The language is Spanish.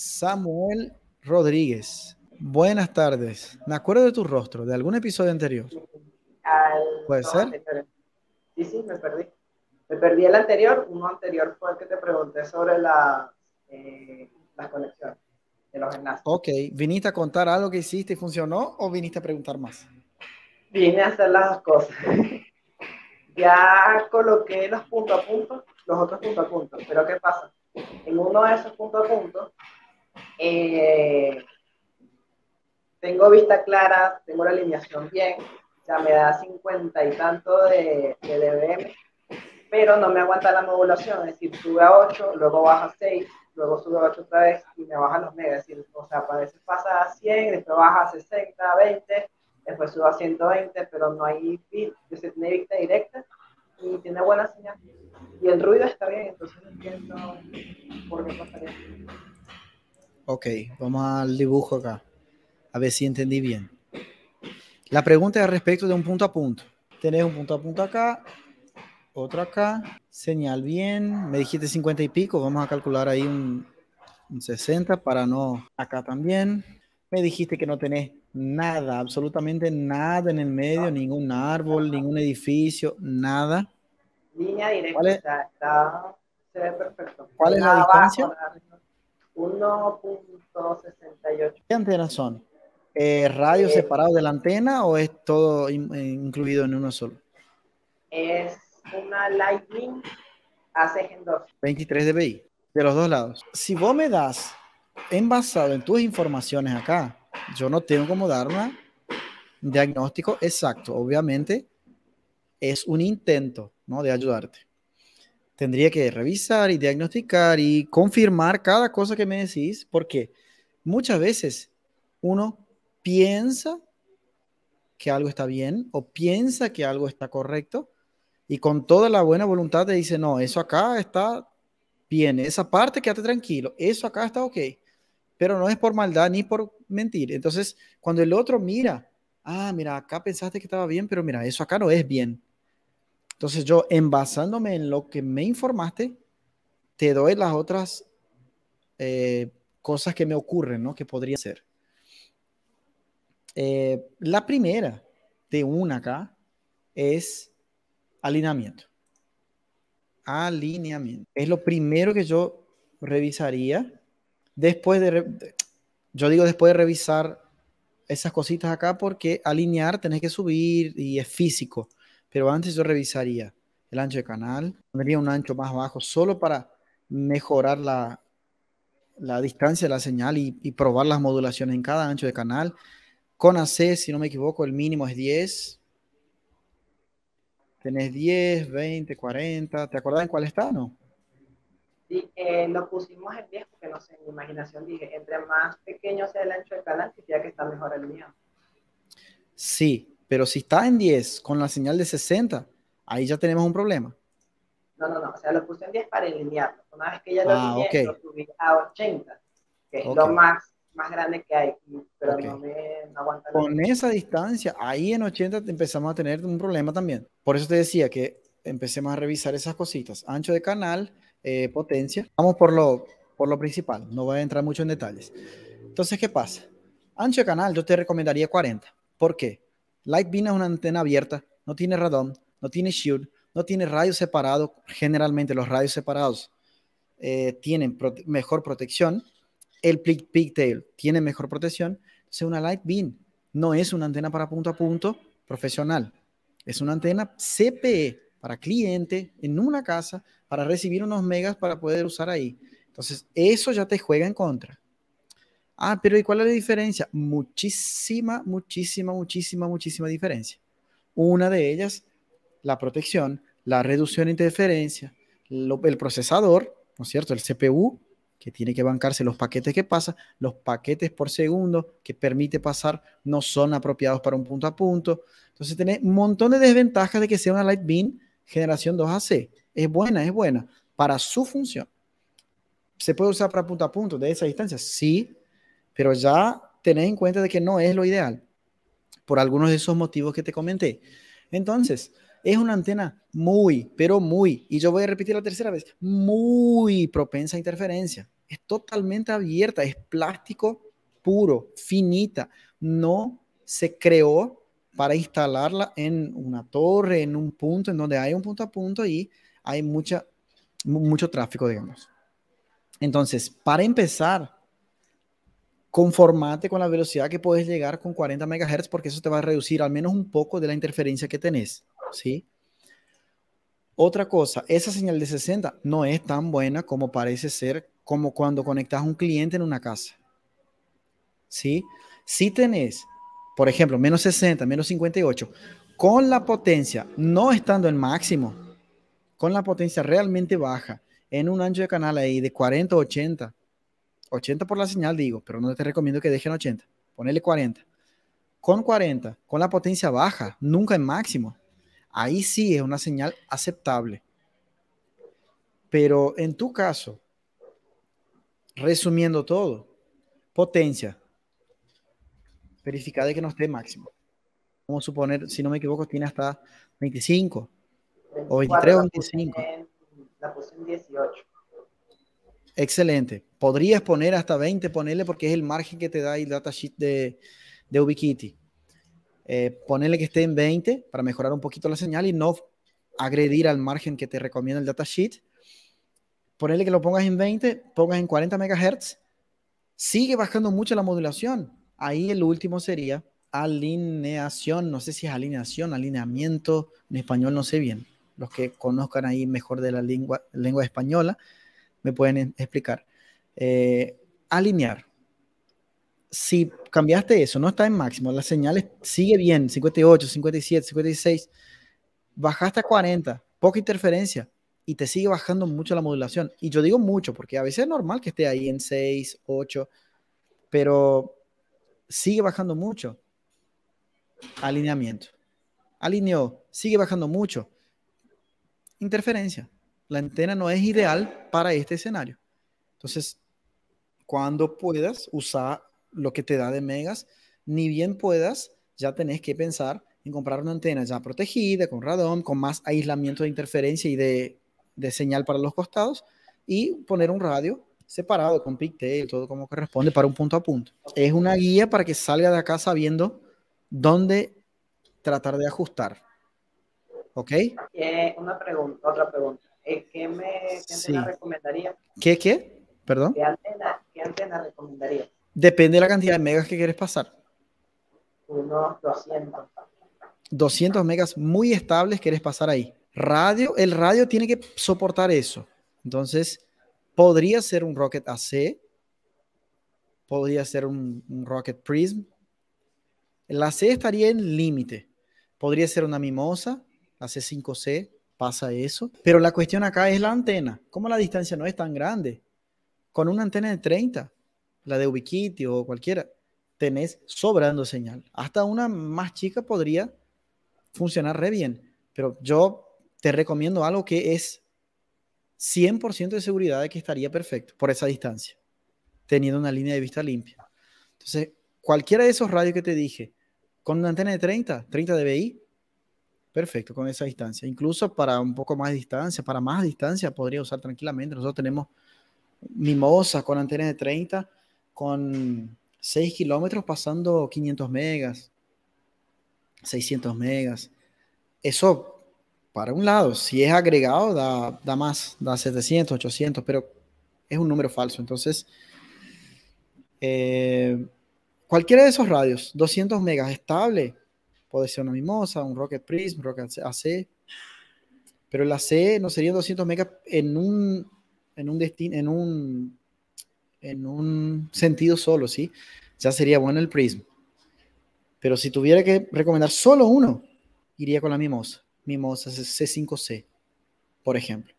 Samuel Rodríguez. Buenas tardes. Me acuerdo de tu rostro, de algún episodio anterior. ¿Puede ser? Sí, sí, me perdí. Me perdí el anterior. Uno anterior fue el que te pregunté sobre la, eh, las conexiones de los enlaces. Ok. ¿Viniste a contar algo que hiciste y funcionó o viniste a preguntar más? Vine a hacer las dos cosas. ya coloqué los puntos a punto, los otros puntos a punto. Pero ¿qué pasa? En uno de esos puntos a punto eh, tengo vista clara, tengo la alineación bien, ya me da 50 y tanto de, de DBM, pero no me aguanta la modulación, es decir, sube a 8, luego baja a 6, luego sube a 8 otra vez y me baja los megas, es decir, o sea, a veces pasa a 100, después baja a 60, 20, después sube a 120, pero no hay vista directa y tiene buena señal. Y el ruido está bien, entonces no entiendo por qué pasaría. Ok, vamos al dibujo acá. A ver si entendí bien. La pregunta es respecto de un punto a punto. Tenés un punto a punto acá, otro acá, señal bien. Me dijiste 50 y pico, vamos a calcular ahí un, 60 para no. Acá también. Me dijiste que no tenés nada, absolutamente nada en el medio, ningún árbol, ningún edificio, nada. Línea directa, está, se ve perfecto. ¿Cuál es la distancia? 1.68. ¿Qué antenas son? ¿Eh, ¿Radio eh, separado de la antena o es todo eh, incluido en uno solo? Es una Lightning AC 2. 23 dBi, de los dos lados. Si vos me das, envasado en tus informaciones acá, yo no tengo como dar un diagnóstico exacto. Obviamente, es un intento ¿no? de ayudarte tendría que revisar y diagnosticar y confirmar cada cosa que me decís, porque muchas veces uno piensa que algo está bien o piensa que algo está correcto y con toda la buena voluntad te dice, no, eso acá está bien, esa parte quédate tranquilo, eso acá está ok, pero no es por maldad ni por mentir. Entonces, cuando el otro mira, ah, mira, acá pensaste que estaba bien, pero mira, eso acá no es bien. Entonces yo, en basándome en lo que me informaste, te doy las otras eh, cosas que me ocurren, ¿no? Que podría ser. Eh, la primera de una acá es alineamiento. Alineamiento. Es lo primero que yo revisaría después de, yo digo después de revisar esas cositas acá porque alinear tenés que subir y es físico. Pero antes yo revisaría el ancho de canal, pondría un ancho más bajo solo para mejorar la, la distancia de la señal y, probar las modulaciones en cada ancho de canal. Con AC, si no me equivoco, el mínimo es 10. Tenés 10, 20, 40. ¿Te acordás en cuál está, no? Sí, eh, lo pusimos en 10 porque no sé, en mi imaginación dije, entre más pequeño sea el ancho de canal, significa que está mejor el mío. Sí, pero si está en 10 con la señal de 60, ahí ya tenemos un problema. No, no, no. O sea, lo puse en 10 para alinearlo. Una vez que ya lo ah, alineé, lo subí a 80, que es lo más, más grande que hay. Pero no me no aguanta. Con esa distancia, ahí en 80 empezamos a tener un problema también. Por eso te decía que empecemos a revisar esas cositas. Ancho de canal, eh, potencia. Vamos por lo, por lo principal. No voy a entrar mucho en detalles. Entonces, ¿qué pasa? Ancho de canal, yo te recomendaría 40. ¿Por qué? Lightbeam es una antena abierta, no tiene radón, no tiene shield, no tiene rayos separados. Generalmente los rayos separados eh, tienen mejor protección. El pigtail tiene mejor protección. Entonces una Lightbeam no es una antena para punto a punto profesional. Es una antena CPE para cliente en una casa para recibir unos megas para poder usar ahí. Entonces, eso ya te juega en contra. Ah, pero ¿y cuál es la diferencia? Muchísima, muchísima, muchísima, muchísima diferencia. Una de ellas, la protección, la reducción de interferencia, el procesador, ¿no es cierto? El CPU, que tiene que bancarse los paquetes que pasa, los paquetes por segundo que permite pasar no son apropiados para un punto a punto. Entonces, tiene un montón de desventajas de que sea una Lightbeam generación 2AC. Es buena, es buena para su función. ¿Se puede usar para punto a punto de esa distancia? Sí, pero ya tenés en cuenta de que no es lo ideal por algunos de esos motivos que te comenté. Entonces, es una antena muy, pero muy, y yo voy a repetir la tercera vez, muy propensa a interferencia. es totalmente abierta, es plástico puro, finita. No se creó para instalarla en una torre, en un punto, en donde hay un punto a punto y hay mucha, mucho tráfico, digamos. Entonces, para empezar, conformate con la velocidad que puedes llegar con 40 MHz porque eso te va a reducir al menos un poco de la interferencia que tenés, ¿sí? Otra cosa, esa señal de 60 no es tan buena como parece ser como cuando conectas a un cliente en una casa. ¿Sí? Si tenés, por ejemplo, menos 60, menos 58, con la potencia no estando en máximo, con la potencia realmente baja, en un ancho de canal ahí de 40 o 80, 80 por la señal digo, pero no te recomiendo que dejen 80, ponele 40. Con 40, con la potencia baja, nunca en máximo, ahí sí es una señal aceptable. Pero en tu caso, resumiendo todo, potencia, verificar de que no esté máximo. Vamos a suponer, si no me equivoco, tiene hasta 25 o 23 o 25. La puse en 18. Excelente. Podrías poner hasta 20, ponerle porque es el margen que te da el datasheet de, Ubiquiti. Eh, ponerle que esté en 20 para mejorar un poquito la señal y no agredir al margen que te recomienda el datasheet. Ponerle que lo pongas en 20, pongas en 40 MHz, sigue bajando mucho la modulación. Ahí el último sería alineación, no sé si es alineación, alineamiento, en español no sé bien. Los que conozcan ahí mejor de la lengua, lengua española me pueden explicar. Eh, alinear si cambiaste eso, no está en máximo, la señal sigue bien, 58, 57, 56, bajaste a 40, poca interferencia y te sigue bajando mucho la modulación. Y yo digo mucho porque a veces es normal que esté ahí en 6, 8, pero sigue bajando mucho. Alineamiento. Alineó, sigue bajando mucho. Interferencia. La antena no es ideal para este escenario. Entonces, cuando puedas, usar lo que te da de megas, ni bien puedas, ya tenés que pensar en comprar una antena ya protegida, con radón, con más aislamiento de interferencia y de, señal para los costados, y poner un radio separado con pigtail, todo como corresponde para un punto a punto. Es una guía para que salga de acá sabiendo dónde tratar de ajustar. ¿Ok? una pregunta, otra pregunta. ¿Qué me qué recomendaría? ¿Qué qué? Perdón. ¿Qué Depende de la cantidad de megas que quieres pasar. Unos 200. 200 megas muy estables quieres pasar ahí. Radio, el radio tiene que soportar eso. Entonces, podría ser un Rocket AC, podría ser un, Rocket Prism. El AC estaría en límite. Podría ser una Mimosa, AC5C, pasa eso. Pero la cuestión acá es la antena. Como la distancia no es tan grande, con una antena de 30, la de Ubiquiti o cualquiera, tenés sobrando señal. Hasta una más chica podría funcionar re bien, pero yo te recomiendo algo que es 100% de seguridad de que estaría perfecto por esa distancia, teniendo una línea de vista limpia. Entonces, cualquiera de esos radios que te dije, con una antena de 30, 30 dBi, perfecto con esa distancia. Incluso para un poco más de distancia, para más distancia, podría usar tranquilamente. Nosotros tenemos Mimosa con antena de 30 con 6 kilómetros pasando 500 megas, 600 megas. Eso, para un lado, si es agregado, da, da más, da 700, 800, pero es un número falso. Entonces, eh, cualquiera de esos radios, 200 megas estable, puede ser una Mimosa, un Rocket Prism, Rocket AC, pero el AC no sería 200 megas en un, en un destino, en un en un sentido solo, ¿sí? Ya sería bueno el Prism. Pero si tuviera que recomendar solo uno, iría con la Mimosa. Mimosa C5C, por ejemplo.